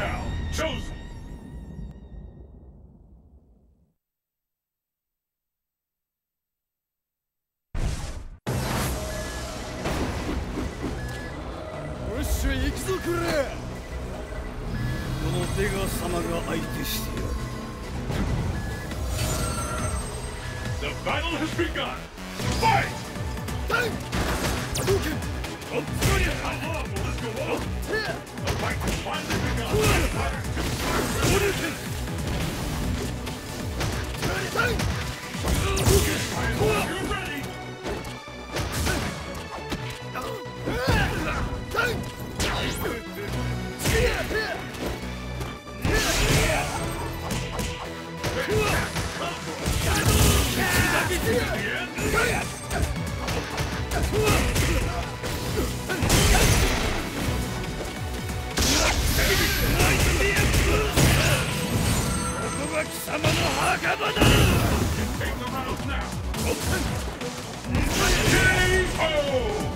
Thou chosen. The battle has begun! Fight! Hadouken! Obsidian! How long will this go on? The fight will finally Oh!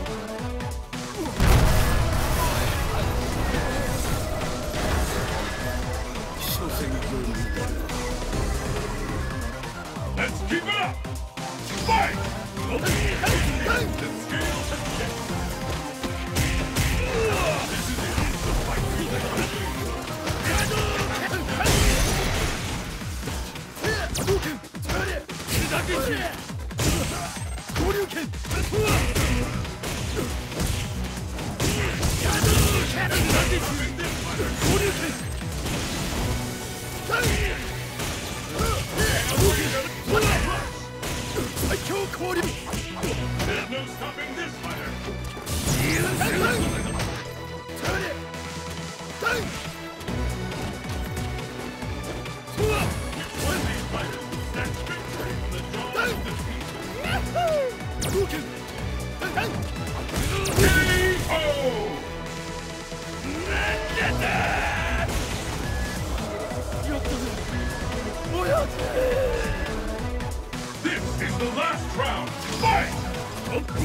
What do you think? 氷火 Dang!